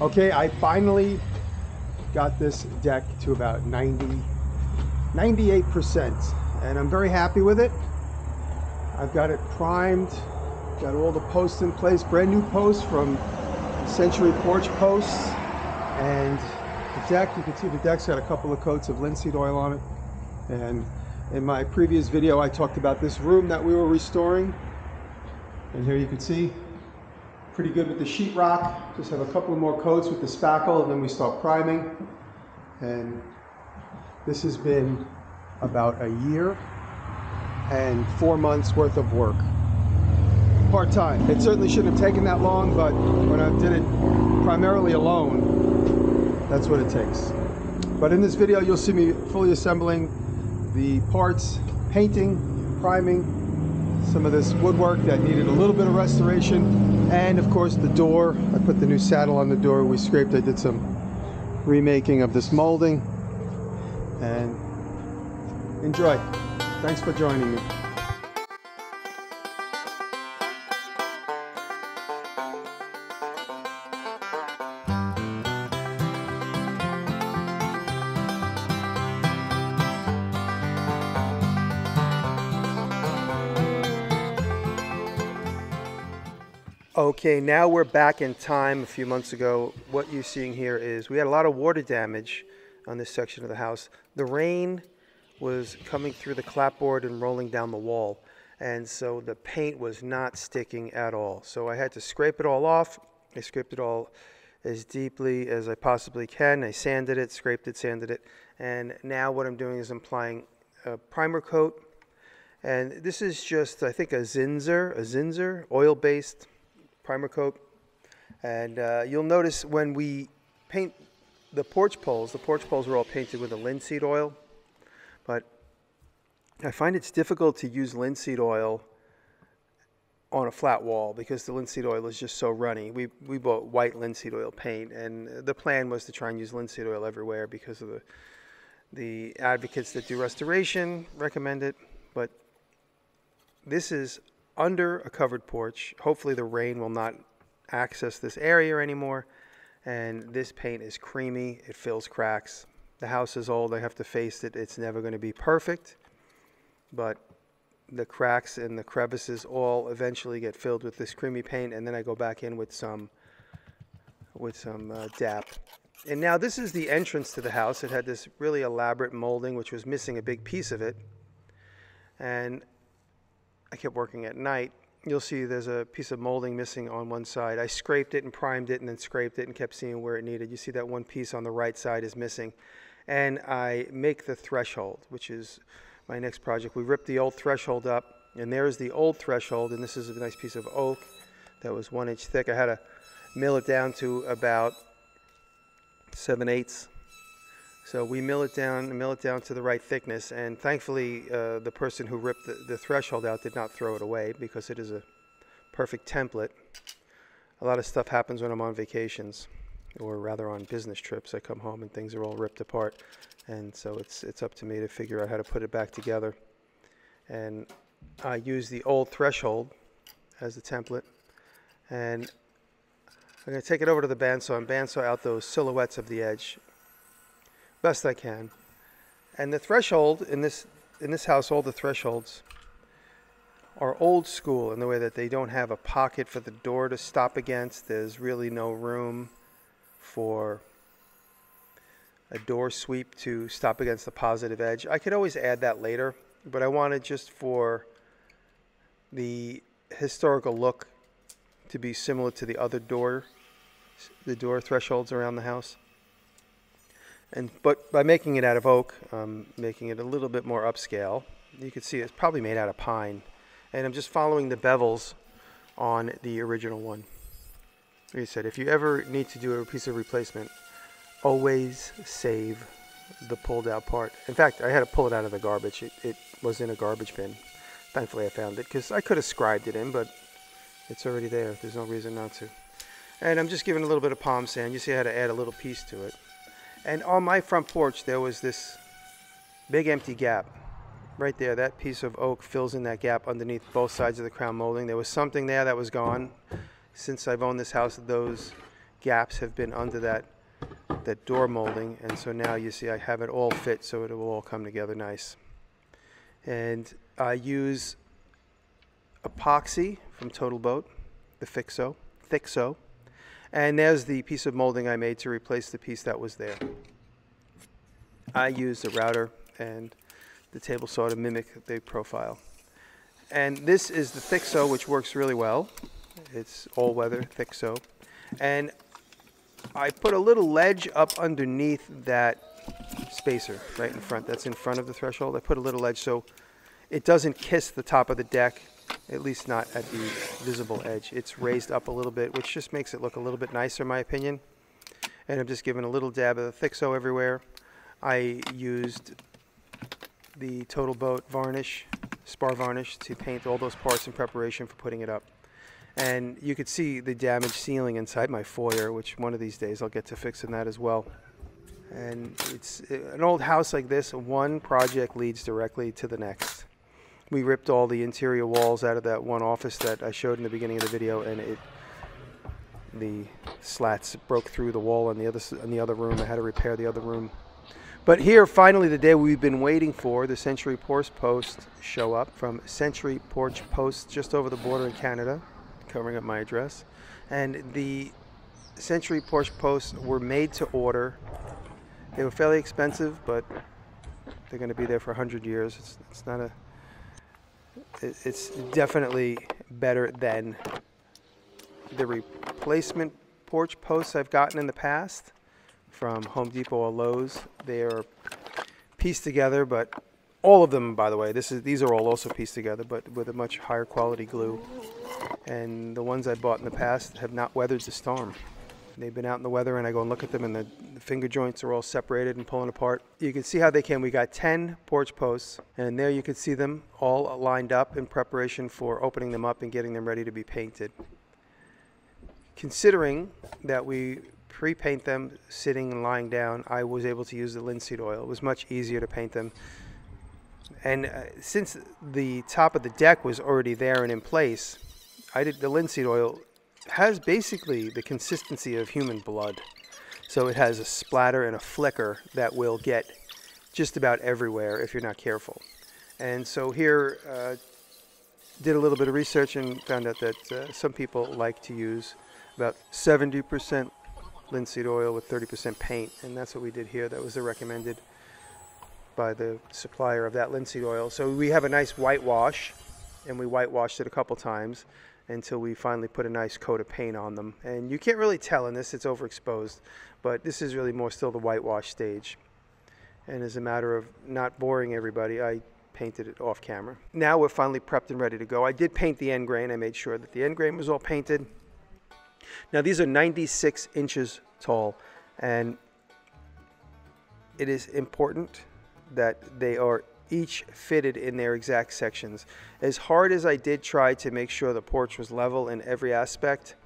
Okay, I finally got this deck to about 90, 98%, and I'm very happy with it. I've got it primed, got all the posts in place, brand new posts from Century Porch Posts, and the deck, you can see the deck's got a couple of coats of linseed oil on it. And in my previous video, I talked about this room that we were restoring. And here you can see, pretty good with the sheetrock. Just have a couple more coats with the spackle and then we start priming. And this has been about a year and four months worth of work. Part-time. It certainly shouldn't have taken that long, but when I did it primarily alone, that's what it takes. But in this video, you'll see me fully assembling the parts, painting, priming, some of this woodwork that needed a little bit of restoration, and of course the door. I put the new saddle on the door. We scraped, I did some remaking of this molding, and enjoy. Thanks for joining me. Okay, now we're back in time a few months ago. What you're seeing here is we had a lot of water damage on this section of the house. The rain was coming through the clapboard and rolling down the wall, and so the paint was not sticking at all. So I had to scrape it all off. I scraped it all as deeply as I possibly can. I sanded it, scraped it, sanded it, and now what I'm doing is I'm applying a primer coat. And this is just, I think, a Zinsser, a Zinsser oil-based primer coat. And uh, you'll notice when we paint the porch poles, the porch poles are all painted with a linseed oil. But I find it's difficult to use linseed oil on a flat wall because the linseed oil is just so runny. We, we bought white linseed oil paint, and the plan was to try and use linseed oil everywhere because of the, the advocates that do restoration recommend it. But this is under a covered porch. Hopefully the rain will not access this area anymore. And this paint is creamy, it fills cracks. The house is old, I have to face it. It's never going to be perfect, but the cracks and the crevices all eventually get filled with this creamy paint and then I go back in with some with some uh, DAP. And now this is the entrance to the house. It had this really elaborate molding which was missing a big piece of it. And I kept working at night, you'll see there's a piece of molding missing on one side. I scraped it and primed it and then scraped it and kept seeing where it needed. You see that one piece on the right side is missing. And I make the threshold, which is my next project. We ripped the old threshold up, and there's the old threshold, and this is a nice piece of oak that was one inch thick. I had to mill it down to about seven eighths so we mill it down, mill it down to the right thickness, and thankfully uh, the person who ripped the, the, threshold out did not throw it away because it is a perfect template. A lot of stuff happens when I'm on vacations, or rather on business trips. I come home and things are all ripped apart, and so it's it's up to me to figure out how to put it back together. And I use the old threshold as the template, and I'm going to take it over to the bandsaw and bandsaw out those silhouettes of the edge best I can. And the threshold in this in this household, the thresholds are old school in the way that they don't have a pocket for the door to stop against. There's really no room for a door sweep to stop against the positive edge. I could always add that later, but I wanted just for the historical look to be similar to the other door, the door thresholds around the house. And but by making it out of oak, um, making it a little bit more upscale, you can see it's probably made out of pine. And I'm just following the bevels on the original one. Like I said, if you ever need to do a piece of replacement, always save the pulled out part. In fact, I had to pull it out of the garbage. It, it was in a garbage bin. Thankfully, I found it because I could have scribed it in, but it's already there. There's no reason not to. And I'm just giving a little bit of palm sand. You see I had to add a little piece to it. And on my front porch, there was this big empty gap right there. That piece of oak fills in that gap underneath both sides of the crown molding. There was something there that was gone. Since I've owned this house, those gaps have been under that that door molding and so now you see I have it all fit so it will all come together nice and I use epoxy from Total Boat the Fixo Thixo and there's the piece of molding I made to replace the piece that was there. I used a router and the table saw to mimic the profile. And this is the thick Thixo which works really well. It's all weather thick Thixo and I put a little ledge up underneath that spacer right in front. That's in front of the threshold. I put a little ledge so it doesn't kiss the top of the deck, at least not at the visible edge. It's raised up a little bit, which just makes it look a little bit nicer in my opinion. And I'm just giving a little dab of the Thixo everywhere. I used the Total Boat varnish, spar varnish, to paint all those parts in preparation for putting it up. And you could see the damaged ceiling inside my foyer, which one of these days I'll get to fixing that as well. And it's an old house like this, one project leads directly to the next. We ripped all the interior walls out of that one office that I showed in the beginning of the video, and it the slats broke through the wall in the other in the other room. I had to repair the other room. But here, finally, the day we've been waiting for, the Century Porch Post show up from Century Porch Post just over the border in Canada covering up my address. And the Century Porch Posts were made to order. They were fairly expensive, but they're going to be there for 100 years. It's, it's not a. It's definitely better than the replacement porch posts I've gotten in the past from Home Depot or Lowe's. They are pieced together, but all of them, by the way, this is these are all also pieced together, but with a much higher quality glue and the ones I bought in the past have not weathered the storm. They've been out in the weather, and I go and look at them, and the, the, finger joints are all separated and pulling apart. You can see how they came. We got 10 porch posts, and there you can see them all lined up in preparation for opening them up and getting them ready to be painted. Considering that we pre-paint them sitting and lying down, I was able to use the linseed oil. It was much easier to paint them. And uh, since the top of the deck was already there and in place, I did the linseed oil has basically the consistency of human blood. So it has a splatter and a flicker that will get just about everywhere if you're not careful. And so here, uh, did a little bit of research and found out that uh, some people like to use about 70% linseed oil with 30% paint, and that's what we did here. That was the recommended by the supplier of that linseed oil. So we have a nice whitewash, and we whitewashed it a couple times until we finally put a nice coat of paint on them. And you can't really tell in this, it's overexposed, but this is really more still the whitewash stage. And as a matter of not boring everybody, I painted it off camera. Now we're finally prepped and ready to go. I did paint the end grain. I made sure that the end grain was all painted. Now these are 96 inches tall and it is important that they are each fitted in their exact sections. As hard as I did try to make sure the porch was level in every aspect,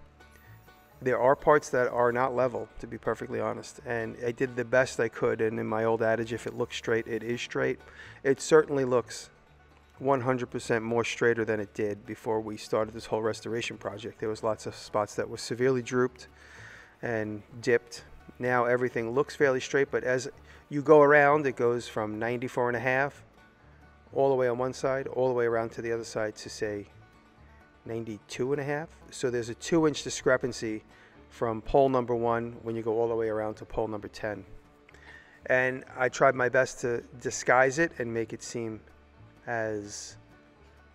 there are parts that are not level, to be perfectly honest. And I did the best I could. And in my old adage, if it looks straight, it is straight. It certainly looks 100% more straighter than it did before we started this whole restoration project. There was lots of spots that were severely drooped and dipped. Now everything looks fairly straight, but as you go around, it goes from 94 and a half all the way on one side, all the way around to the other side to say 92 and a half. So there's a two inch discrepancy from pole number one when you go all the way around to pole number 10. And I tried my best to disguise it and make it seem as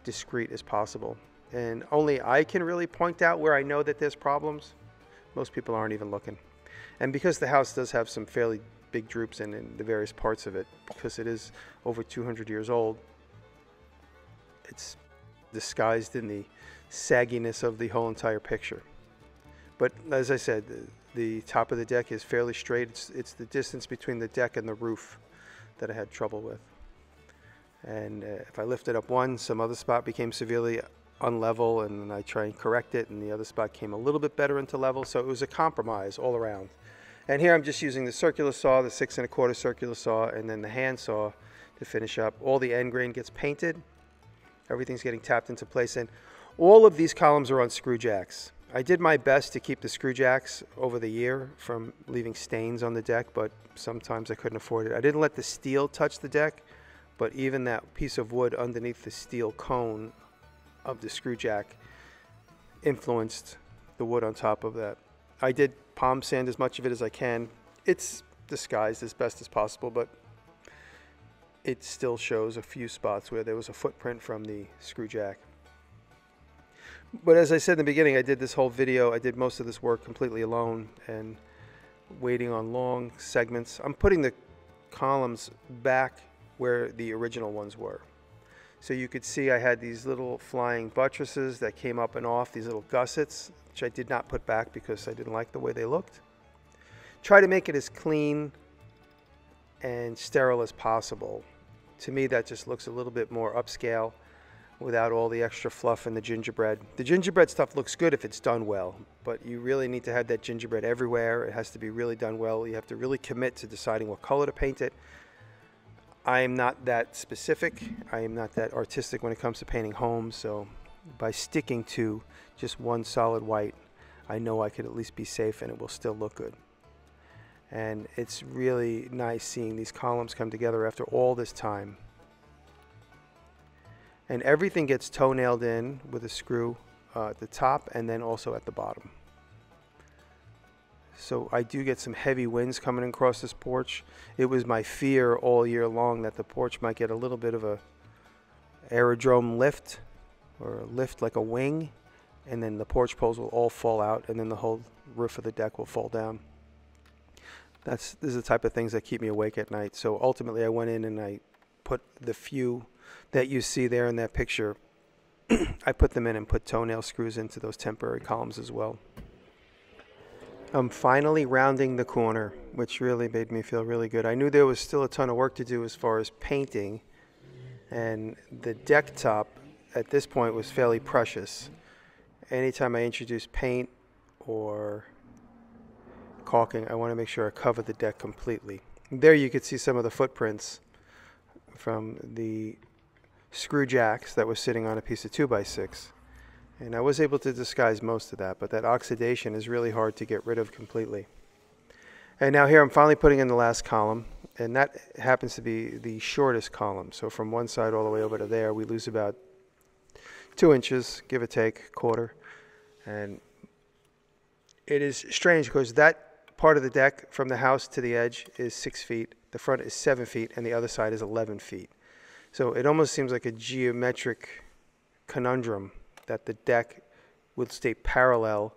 discreet as possible. And only I can really point out where I know that there's problems. Most people aren't even looking. And because the house does have some fairly big droops in, in the various parts of it because it is over 200 years old. It's disguised in the sagginess of the whole entire picture. But as I said, the, top of the deck is fairly straight. It's, it's the distance between the deck and the roof that I had trouble with. And uh, if I lifted up one, some other spot became severely unlevel, and then I try and correct it, and the other spot came a little bit better into level. So it was a compromise all around. And here I'm just using the circular saw, the six and a quarter circular saw, and then the hand saw to finish up. All the end grain gets painted. Everything's getting tapped into place. And all of these columns are on screw jacks. I did my best to keep the screw jacks over the year from leaving stains on the deck, but sometimes I couldn't afford it. I didn't let the steel touch the deck, but even that piece of wood underneath the steel cone of the screw jack influenced the wood on top of that. I did palm sand as much of it as I can. It's disguised as best as possible, but it still shows a few spots where there was a footprint from the screw jack. But as I said in the beginning, I did this whole video, I did most of this work completely alone and waiting on long segments. I'm putting the columns back where the original ones were. So you could see I had these little flying buttresses that came up and off, these little gussets, which I did not put back because I didn't like the way they looked. Try to make it as clean and sterile as possible. To me, that just looks a little bit more upscale without all the extra fluff and the gingerbread. The gingerbread stuff looks good if it's done well, but you really need to have that gingerbread everywhere. It has to be really done well. You have to really commit to deciding what color to paint it. I am not that specific. I am not that artistic when it comes to painting homes, so by sticking to just one solid white, I know I could at least be safe and it will still look good. And it's really nice seeing these columns come together after all this time and everything gets toenailed in with a screw uh, at the top and then also at the bottom. So I do get some heavy winds coming across this porch. It was my fear all year long that the porch might get a little bit of a aerodrome lift or lift like a wing and then the porch poles will all fall out and then the whole roof of the deck will fall down. That's this is the type of things that keep me awake at night. So ultimately I went in and I put the few that you see there in that picture, I put them in and put toenail screws into those temporary columns as well. I'm finally rounding the corner, which really made me feel really good. I knew there was still a ton of work to do as far as painting, and the deck top at this point was fairly precious. Anytime I introduce paint or caulking, I want to make sure I cover the deck completely. There you could see some of the footprints from the screw jacks that was sitting on a piece of 2x6. And I was able to disguise most of that, but that oxidation is really hard to get rid of completely. And now here I'm finally putting in the last column, and that happens to be the shortest column. So from one side all the way over to there, we lose about two inches, give or take, quarter. And it is strange because that part of the deck from the house to the edge is six feet, the front is seven feet, and the other side is 11 feet. So it almost seems like a geometric conundrum that the deck would stay parallel,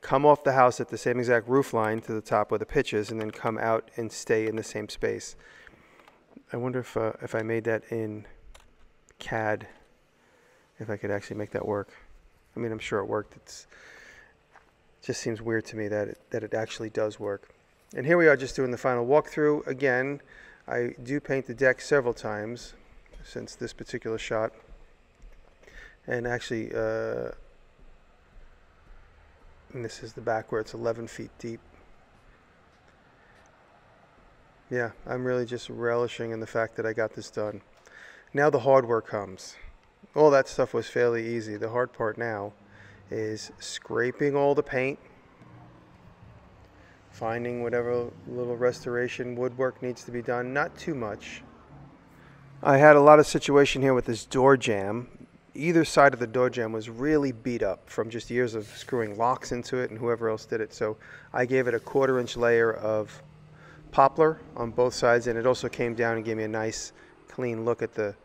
come off the house at the same exact roof line to the top where the pitch is, and then come out and stay in the same space. I wonder if uh, if I made that in CAD, if I could actually make that work. I mean, I'm sure it worked. It's it just seems weird to me that it, that it actually does work. And here we are just doing the final walkthrough. Again, I do paint the deck several times since this particular shot. And actually, uh, and this is the back where it's 11 feet deep. Yeah, I'm really just relishing in the fact that I got this done. Now the hard work comes. All that stuff was fairly easy. The hard part now is scraping all the paint, finding whatever little restoration woodwork needs to be done. Not too much. I had a lot of situation here with this door jamb. Either side of the door jamb was really beat up from just years of screwing locks into it and whoever else did it. So I gave it a quarter inch layer of poplar on both sides and it also came down and gave me a nice clean look at the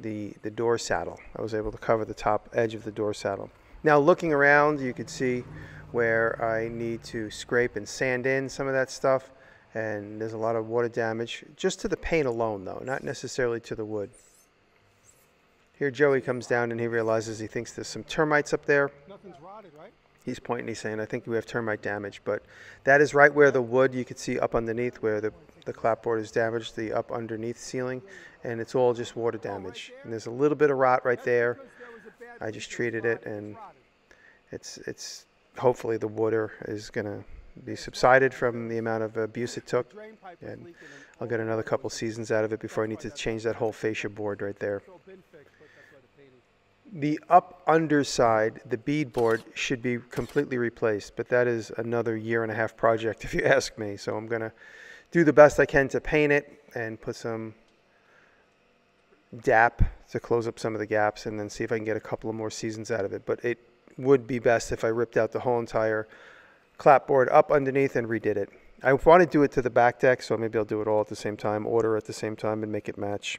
the the door saddle. I was able to cover the top edge of the door saddle. Now looking around you can see where I need to scrape and sand in some of that stuff and there's a lot of water damage just to the paint alone though not necessarily to the wood here Joey comes down and he realizes he thinks there's some termites up there nothing's rotted right he's pointing he's saying I think we have termite damage but that is right where the wood you can see up underneath where the the clapboard is damaged the up underneath ceiling and it's all just water damage and there's a little bit of rot right there I just treated it and it's it's hopefully the water is gonna be subsided from the amount of abuse it took. And I'll get another couple seasons out of it before I need to change that whole fascia board right there. The up underside, the beadboard, should be completely replaced, but that is another year and a half project if you ask me. So I'm going to do the best I can to paint it and put some DAP to close up some of the gaps and then see if I can get a couple of more seasons out of it. But it would be best if I ripped out the whole entire clapboard up underneath and redid it. I want to do it to the back deck, so maybe I'll do it all at the same time, order at the same time, and make it match.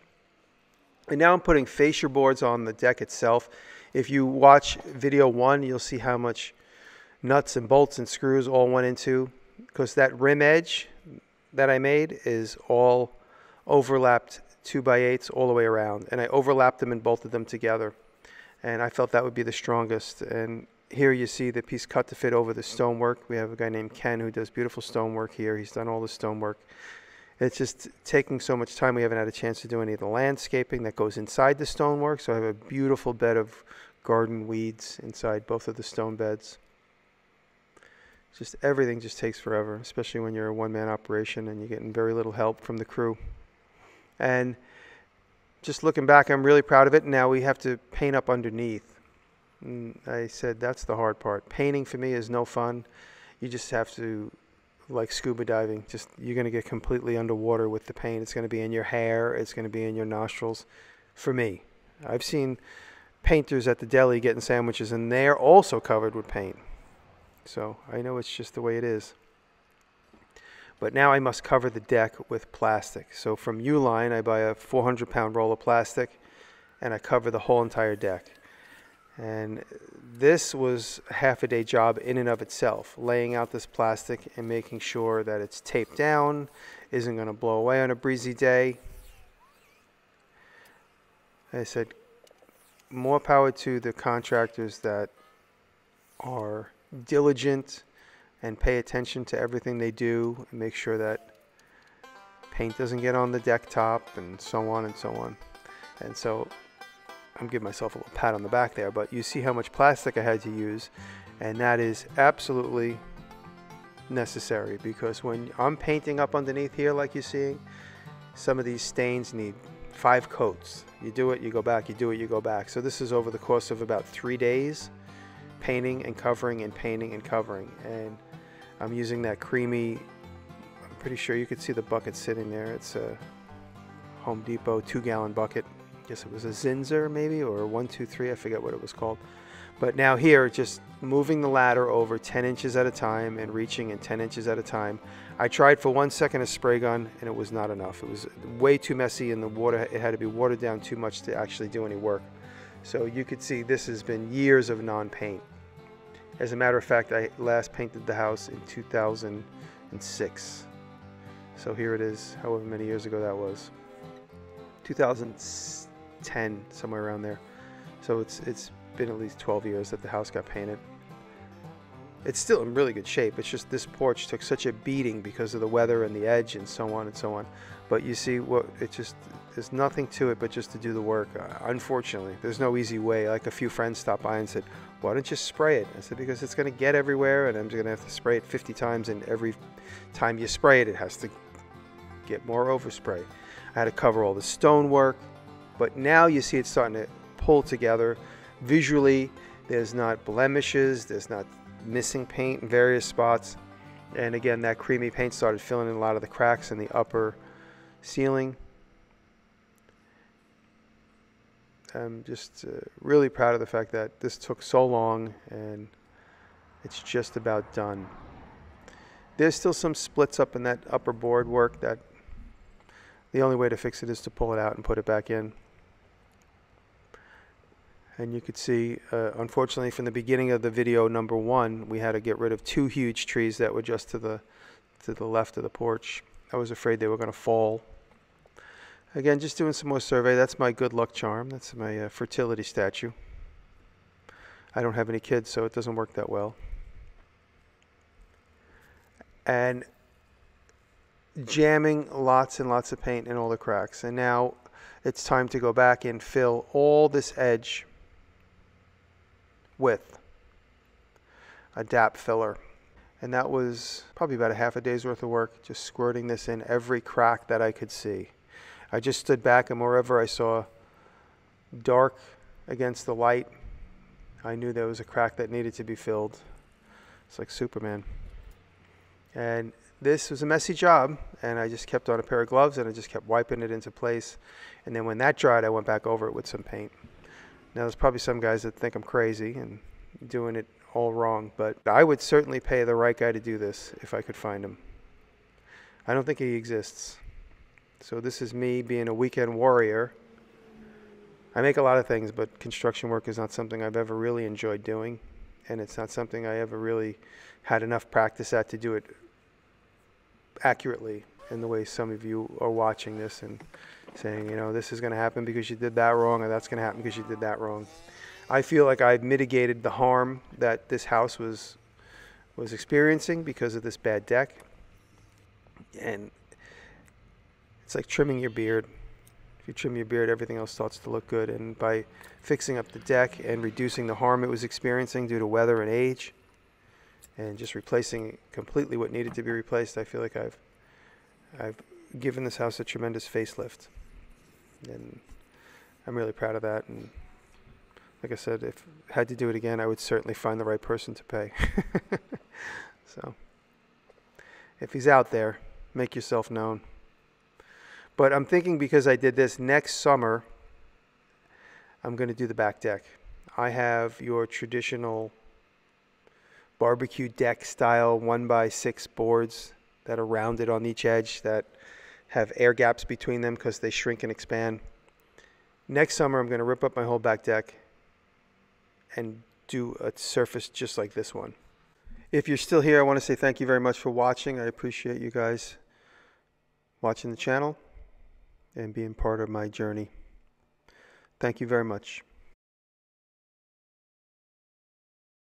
And now I'm putting fascia boards on the deck itself. If you watch video one, you'll see how much nuts and bolts and screws all went into, because that rim edge that I made is all overlapped 2 by 8s all the way around. And I overlapped them and bolted them together. And I felt that would be the strongest. And here you see the piece cut to fit over the stonework. We have a guy named Ken who does beautiful stonework here. He's done all the stonework. It's just taking so much time. We haven't had a chance to do any of the landscaping that goes inside the stonework. So I have a beautiful bed of garden weeds inside both of the stone beds. Just everything just takes forever, especially when you're a one-man operation and you're getting very little help from the crew. And just looking back, I'm really proud of it. Now we have to paint up underneath. And I said that's the hard part. Painting for me is no fun. You just have to, like scuba diving, just you're going to get completely underwater with the paint. It's going to be in your hair. It's going to be in your nostrils. For me, I've seen painters at the deli getting sandwiches, and they're also covered with paint. So I know it's just the way it is. But now I must cover the deck with plastic. So from Uline, I buy a 400 pound roll of plastic and I cover the whole entire deck. And this was a half a day job in and of itself, laying out this plastic and making sure that it's taped down, isn't going to blow away on a breezy day. I said, more power to the contractors that are diligent and pay attention to everything they do and make sure that paint doesn't get on the deck top and so on and so on. And so I'm giving myself a little pat on the back there, but you see how much plastic I had to use, and that is absolutely necessary because when I'm painting up underneath here like you're seeing, some of these stains need five coats. You do it, you go back, you do it, you go back. So this is over the course of about three days, painting and covering and painting and covering. And I'm using that creamy, I'm pretty sure you could see the bucket sitting there. It's a Home Depot two gallon bucket. I guess it was a Zinsser maybe, or one, two, three, I forget what it was called. But now here, just moving the ladder over 10 inches at a time and reaching in 10 inches at a time. I tried for one second a spray gun and it was not enough. It was way too messy and the water, it had to be watered down too much to actually do any work. So you could see this has been years of non-paint. As a matter of fact, I last painted the house in 2006. So here it is, however many years ago that was. 2010, somewhere around there. So it's it's been at least 12 years that the house got painted. It's still in really good shape. It's just this porch took such a beating because of the weather and the edge and so on and so on. But you see what it just there's nothing to it but just to do the work. Uh, unfortunately, there's no easy way. Like a few friends stopped by and said, "Why don't you spray it?" I said, "Because it's going to get everywhere, and I'm going to have to spray it 50 times, and every time you spray it, it has to get more overspray." I had to cover all the stonework, but now you see it's starting to pull together. Visually, there's not blemishes, there's not missing paint in various spots. And again, that creamy paint started filling in a lot of the cracks in the upper ceiling. I'm just uh, really proud of the fact that this took so long and it's just about done. There's still some splits up in that upper board work that the only way to fix it is to pull it out and put it back in. And you could see, uh, unfortunately, from the beginning of the video number one, we had to get rid of two huge trees that were just to the to the left of the porch. I was afraid they were going to fall. Again, just doing some more survey. That's my good luck charm. That's my uh, fertility statue. I don't have any kids, so it doesn't work that well. And jamming lots and lots of paint in all the cracks. And now it's time to go back and fill all this edge with a DAP filler. And that was probably about a half a day's worth of work, just squirting this in every crack that I could see. I just stood back and wherever I saw dark against the light, I knew there was a crack that needed to be filled. It's like Superman. And this was a messy job, and I just kept on a pair of gloves and I just kept wiping it into place. And then when that dried, I went back over it with some paint. Now, there's probably some guys that think I'm crazy and doing it all wrong, but I would certainly pay the right guy to do this if I could find him. I don't think he exists. So, this is me being a weekend warrior. I make a lot of things, but construction work is not something I've ever really enjoyed doing, and it's not something I ever really had enough practice at to do it accurately in the way some of you are watching this and saying, you know, this is going to happen because you did that wrong, or that's going to happen because you did that wrong. I feel like I've mitigated the harm that this house was was experiencing because of this bad deck. And it's like trimming your beard. If you trim your beard, everything else starts to look good. And by fixing up the deck and reducing the harm it was experiencing due to weather and age, and just replacing completely what needed to be replaced, I feel like I've I've given this house a tremendous facelift, and I'm really proud of that. And like I said, if I had to do it again, I would certainly find the right person to pay. so, if he's out there, make yourself known. But I'm thinking because I did this next summer, I'm going to do the back deck. I have your traditional barbecue deck style one by six boards that are rounded on each edge that have air gaps between them because they shrink and expand. Next summer, I'm going to rip up my whole back deck and do a surface just like this one. If you're still here, I want to say thank you very much for watching. I appreciate you guys watching the channel and being part of my journey. Thank you very much.